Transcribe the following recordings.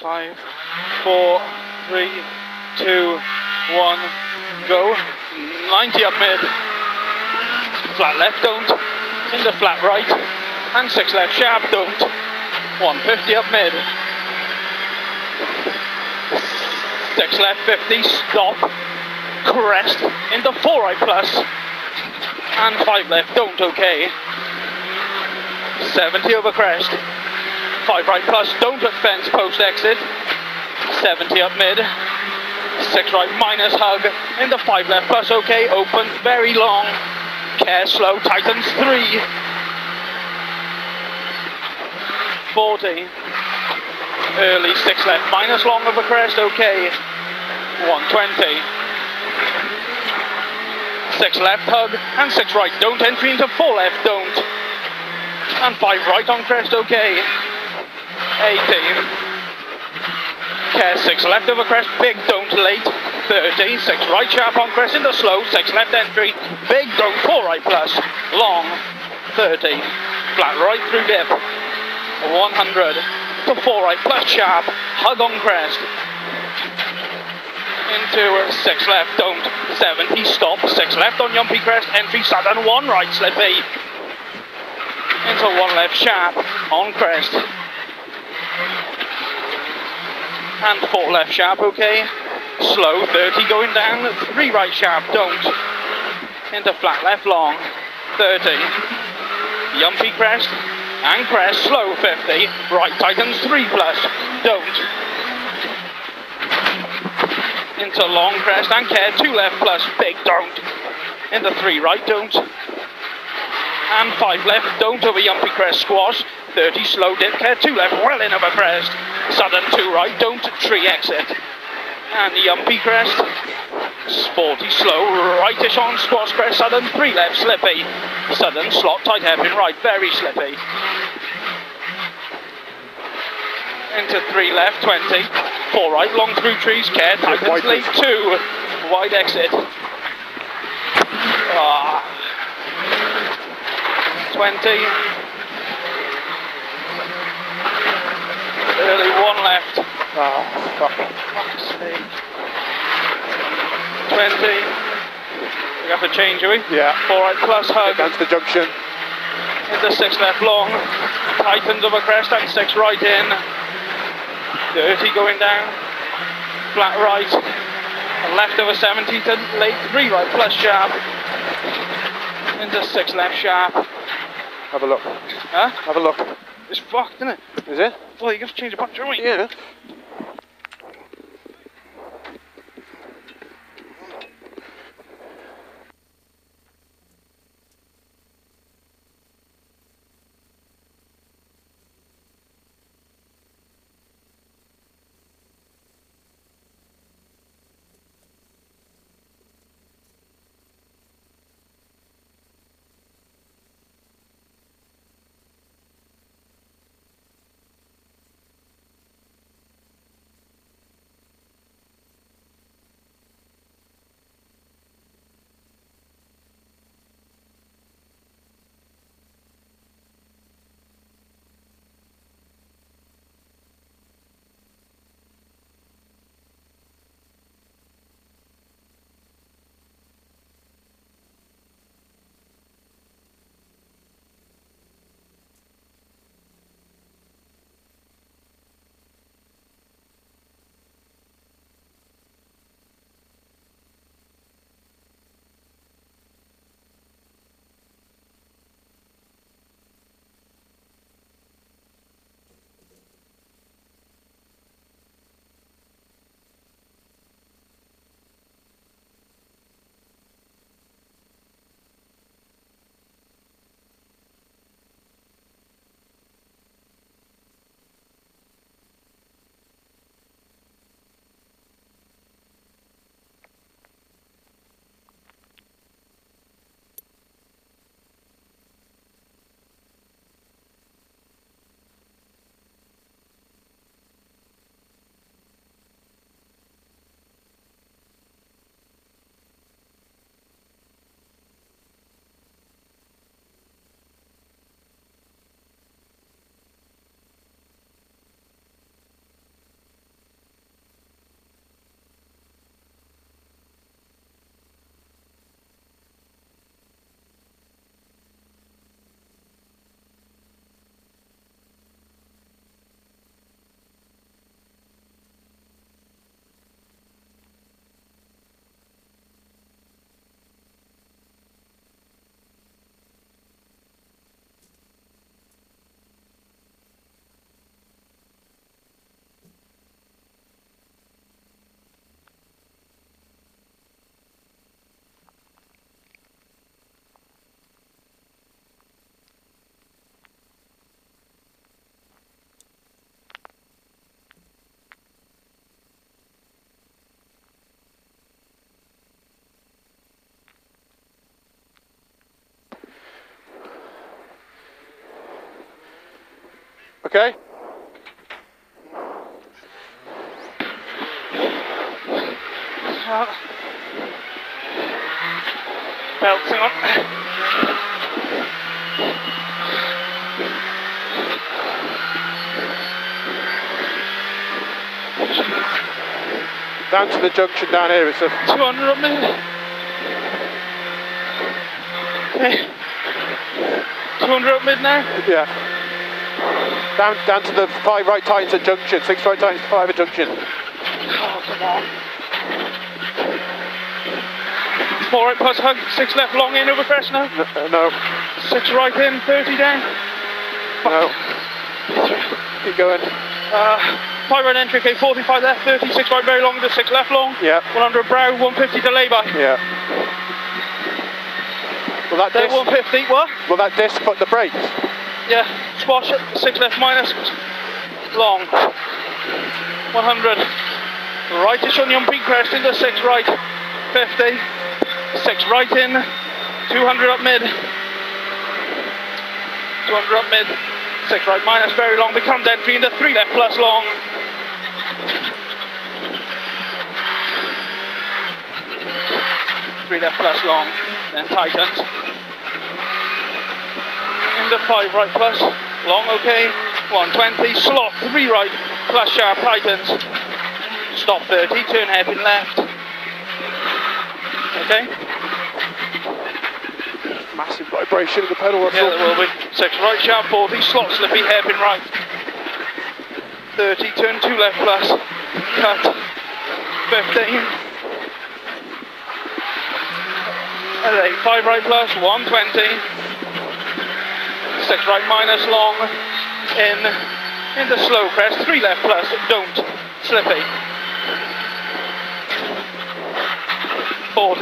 Five, four, three, two, one, go. 90 up mid. Flat left, don't. Into flat right. And six left, sharp, don't. 150 up mid. Six left, 50, stop. Crest. Into four right plus. And five left, don't, okay. 70 over crest. Five right plus, don't at fence, post exit. 70 up mid. Six right minus hug. In the five left plus, okay, open, very long. Care slow, tightens three. 40. Early six left minus long over crest, okay. 120. Six left hug and six right, don't entry into four left, don't. And five right on crest, okay. 18. Care six left over crest, big don't late. 30. Six right sharp on crest into slow. Six left entry, big don't four right plus. Long. 30. Flat right through dip. 100 to four right plus sharp. Hug on crest. Into six left, don't. 70, stop. Six left on Yumpy crest, entry sudden. One right, slippy. Into one left sharp on crest and four left sharp, okay. Slow, 30 going down, three right sharp, don't. Into flat left long, 30. Yumpy crest, and crest, slow 50. Right tightens, three plus, don't. Into long crest and care, two left plus, big don't. Into three right, don't. And five left, don't over Yumpy crest, squash. 30 slow dip, care, two left, well in over crest. Sudden two right, don't tree exit. And Yumpy crest. 40 slow, rightish on squash crest, sudden three left, slippy. Sudden slot, tight hairpin right, very slippy. Into three left, 20. Four right, long through trees, care, tightens lead two. Wide exit. 20. Early one left. Oh, Fuck's sake. 20. We have to change, are we? Yeah. Four right plus hug. Down to the junction. Into six left long. Tightens over crest and six right in. 30 going down. Flat right. And left over 70 to late three right plus sharp. Into six left sharp. Have a look. Huh? Have a look. It's fucked, isn't it? Is it? Well, you have to change a bunch, don't we? Yeah. Okay? Uh, belting on. Down to the junction down here. It's a 200 up mid. Okay. 200 up mid now. yeah. Down down to the five right tightens at junction. Six right tightens, five at junction. Oh, come on. Four right plus hug, six left long in over crest now. No, uh, no, Six right in, 30 down. no. Keep going. Uh, five right entry, okay, 45 left, 36 right very long to six left long. Yeah. 100 brow, 150 to lay-by. Yeah. Will that disc, 150, what? will that disc put the brakes? Yeah, squash it, six left minus, long. 100. Rightish on Yumpy crest into six right, 50. Six right in, 200 up mid. 200 up mid, six right minus, very long, becomes entry into three left plus long. Three left plus long, then tightens. Into five right plus, long okay, 120, slot, three right, plus sharp uh, tightens. Stop 30, turn hairpin left. Okay? Massive vibration of the pedal. That's Yeah, there will be. Six right, sharp 40, slot slippy, hairpin right. 30, turn two left plus, cut. 15. And eight, five right plus, 120. Six right minus long, in, into slow crest, three left plus, don't, slippy. 14.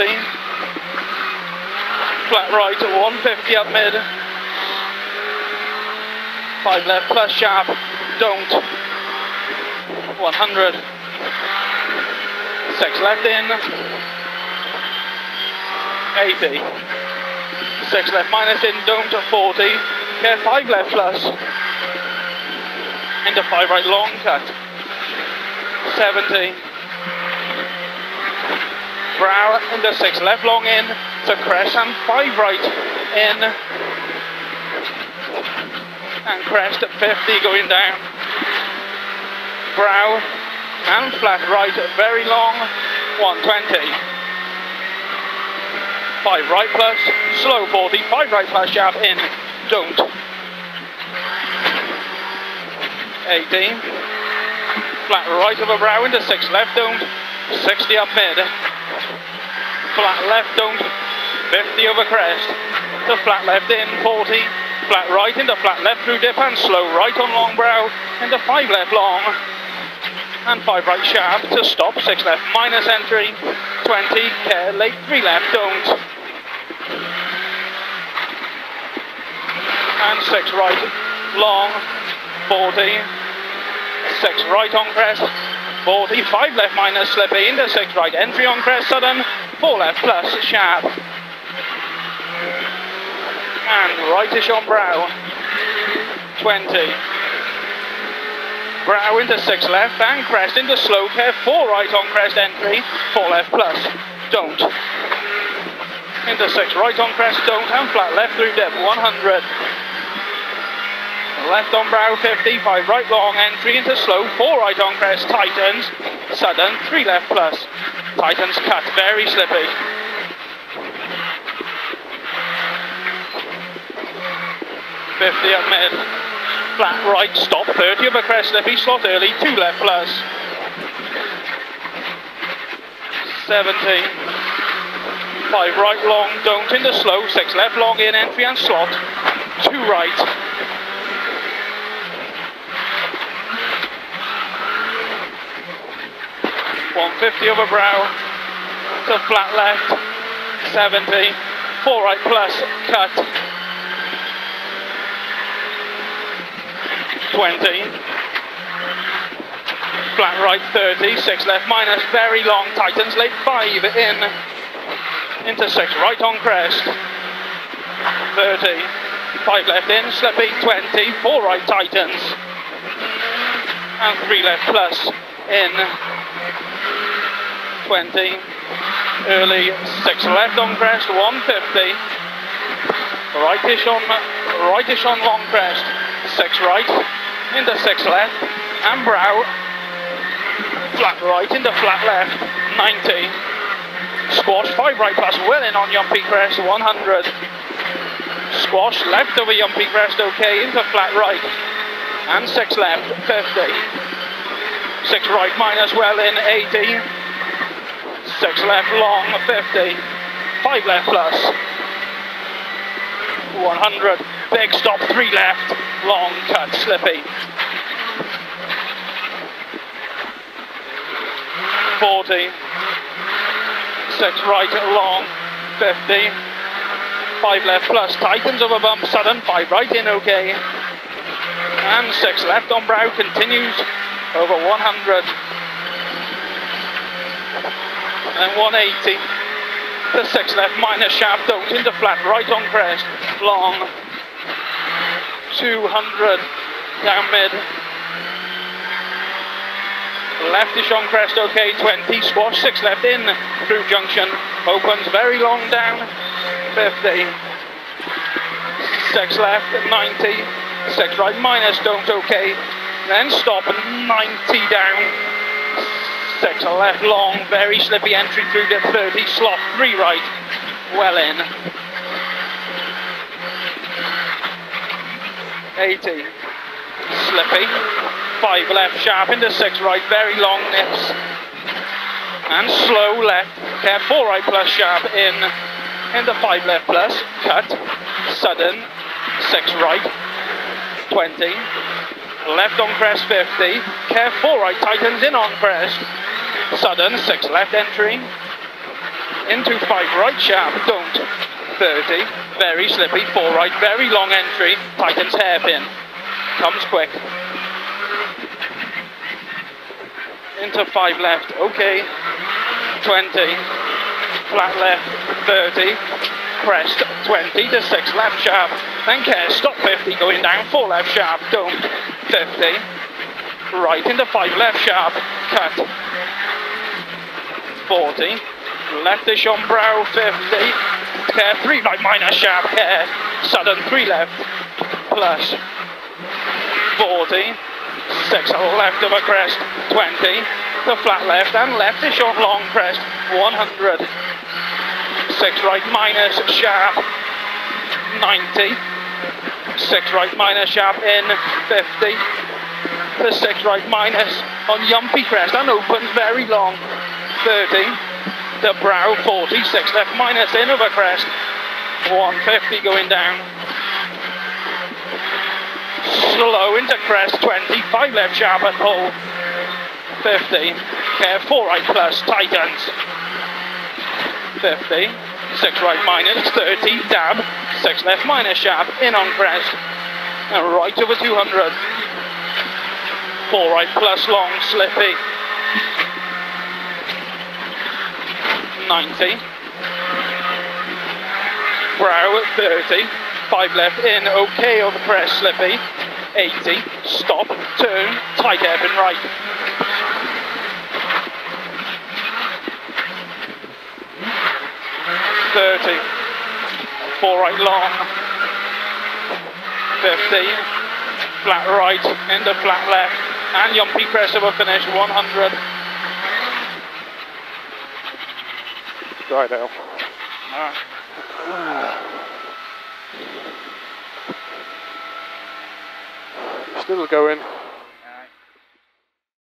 Flat right at 150 up mid. Five left plus sharp, don't. 100. Six left in. 80. Six left minus in, don't at 40. Okay, five left plus. Into five right long cut. 70. Brow into six left long in to crest and five right in and crest at 50 going down brow and flat right at very long 120 five right plus slow 40 five right plus sharp in don't. 18 flat right of a brow into six. Left don't. 60 up mid. Flat left don't. 50 over crest. The flat left in 40 flat right into flat left through dip and slow. Right on long brow into 5 left long. And 5 right sharp to stop. 6 left minus entry. 20 care late. 3 left don't and 6 right long 40 6 right on crest 40 5 left minus slippy into 6 right entry on crest sudden 4 left plus sharp. And rightish on brow 20 brow into 6 left and crest into slow care 4 right on crest entry 4 left plus don't. Into 6 right on crest don't and flat left through dip 100 left on brow 50 5 right long entry into slow 4 right on crest tightens sudden 3 left plus tightens cut very slippy 50 up mid. Flat right, stop. 30 of a crest slippy, slot early, 2 left plus. 70. 5 right long, don't into slow, 6 left long in, entry and slot. 2 right. One fifty over brow. To flat left, seventy. Four right plus cut, 20. Flat right 30, 6 left minus, very long, tightens late 5 in, into 6, right on crest, 30. 5 left in, slippy 20, 4 right tightens, and three left plus in 20. Early six left on crest, 150. Rightish on rightish on long crest, six right into six left, and brow flat right into flat left, 90. Squash five right plus well in on Yumpy crest, 100. Squash left over Yumpy crest, okay into flat right, and six left, 50. Six right minus well in, 80. Six left long, 50. Five left plus. 100. Big stop, three left. Long cut, slippy. 40. Six right, long, 50. Five left plus, tightens over bump, sudden, five right in, okay. And six left on brow, continues over 100 and then 180 the six left minus shaft don't into flat right on crest long. 200 down mid. Leftish on crest okay 20 squash six left in through junction opens very long down 50 six left 90 six right minus don't okay. Then stop 90 down Six left long, very slippy entry through the 30 slot, three right, well in. 80, slippy, five left sharp into six right, very long nips. And slow left, care four right plus sharp in, into five left plus, cut, sudden, six right, 20, left on crest 50, care four right, tightens in on crest, Sudden, six left entry. Into five right sharp, don't. 30, very slippy, four right, very long entry. Tightens hairpin. Comes quick. Into five left, okay. 20, flat left, 30. Crest, 20 to six left sharp. Then care, stop 50, going down, four left sharp, don't. 50. Right into five left sharp, cut. 40. Leftish on brow, 50. Care 3 right minor sharp care. Sudden 3 left. Plus. Plus 40. 6 left of a crest, 20. The flat left and left leftish on long crest, 100. 6 right minus sharp, 90. 6 right minus sharp in, 50. 6 right minus on Yumpy crest and opens very long, 30. The brow 46 left minus in over crest. 150 going down. Slow into crest 25 left sharp at pole. 50. Care 4 right plus tightens 50. 6 right minus 30 dab. 6 left minus sharp in on crest. And right over 200. 4 right plus long slippy. 90. Brow at 30. 5 left in, okay on the press, slippy. 80. Stop, turn, tight hairpin right. Thirty. Four right long. Fifty. Flat right into flat left. And Yumpy Crest will finish 100. dry now. Alright. Still going.